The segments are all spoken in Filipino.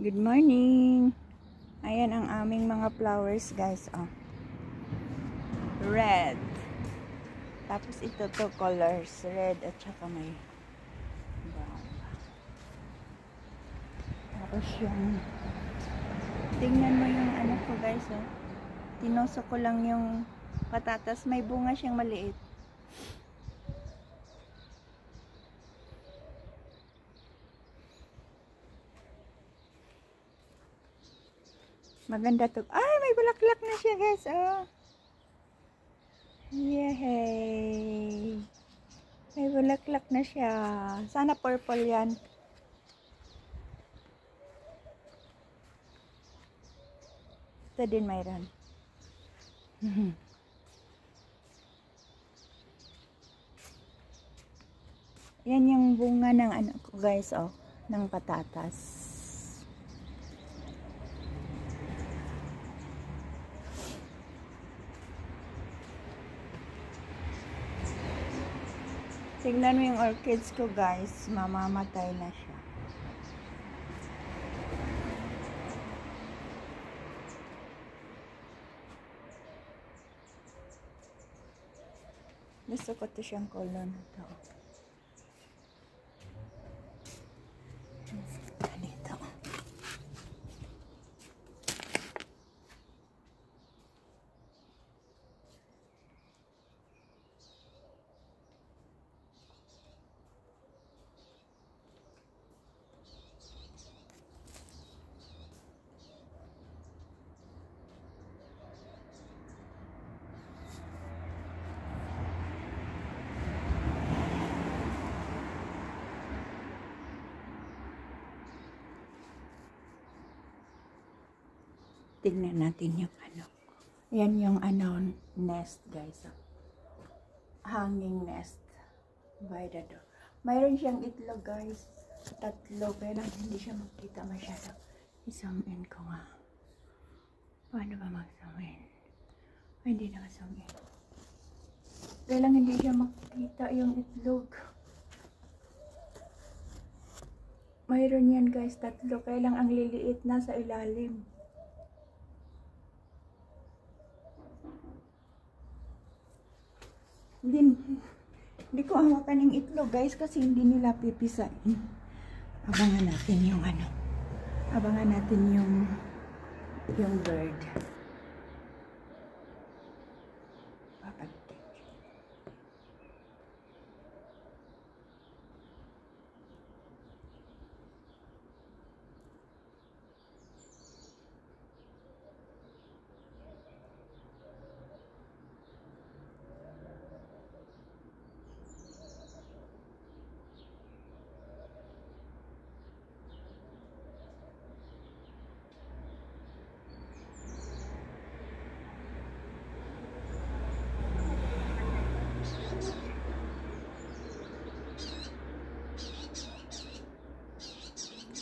Good morning. Ayan ang aming mga flowers, guys. Oh. Red. Tapos ito to colors. Red at saka may brown. Tapos yung tingnan mo yung ano ko, guys. Oh. Tinoso ko lang yung patatas. May bunga siyang maliit. Maganda to. Ay, may bulaklak na siya, guys. Oh. Yay! May bulaklak na siya. Sana purple yan. Ito din mayroon. Yan yung bunga ng ano guys, oh, ng patatas. Tignan mo yung orchids ko guys, mamamatay na siya. Gusto ko to siyang color na to. Tignan natin yung ano. Yan yung ano, nest guys. Hanging nest by the door. Mayroon siyang itlog guys. Tatlo. Pero hindi siya makita masyado. I-zoom in ko nga. Paano ba mag-zoom in? Ay, hindi na zoom in. Kaya lang hindi siya makita yung itlog. Mayroon yan guys, tatlo. Kaya lang ang liliit na sa ilalim. Hindi, hindi ko hawakan yung itlog guys kasi hindi nila pipisain. Abangan natin yung ano. Abangan natin yung yung bird.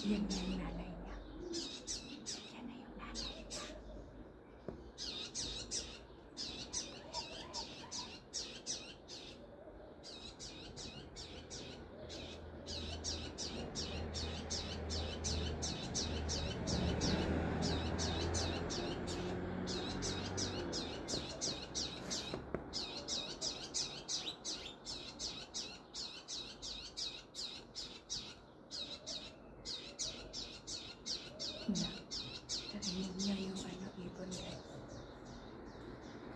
Thank you.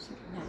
சரி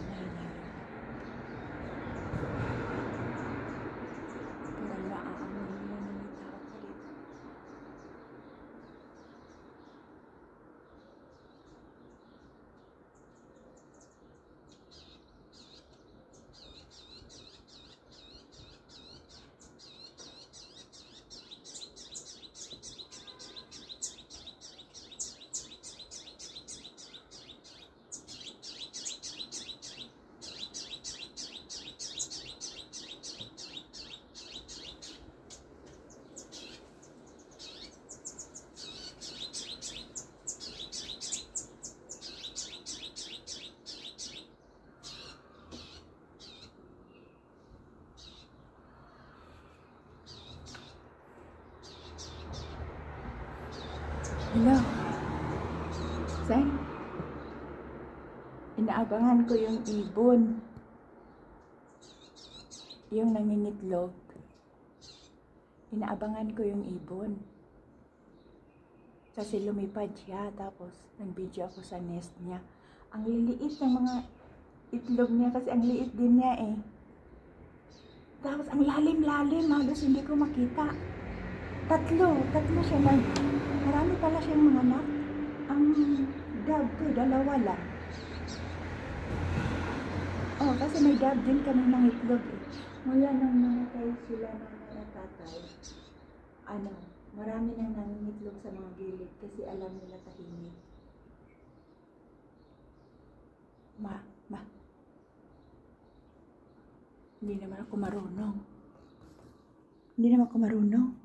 Saan? Inaabangan ko yung ibon. Yung nangingitlog. Inaabangan ko yung ibon. Kasi lumipad siya, tapos nag-video ako sa nest niya. Ang liliit ng mga itlog niya kasi ang liit din niya eh. Tapos ang lalim-lalim, halos hindi ko makita. Tatlo, tatlo siya. Marami pala siyang mga anak. Ang dog ko, dalawa lang. Oh, kasi may dog din kami ng itlog eh. Mula nang namatay sila ng mga tatay, ano, marami nang nangingitlog sa mga gilid kasi alam nila tahimik. Ma, ma. Hindi naman ako marunong. Hindi naman ako marunong.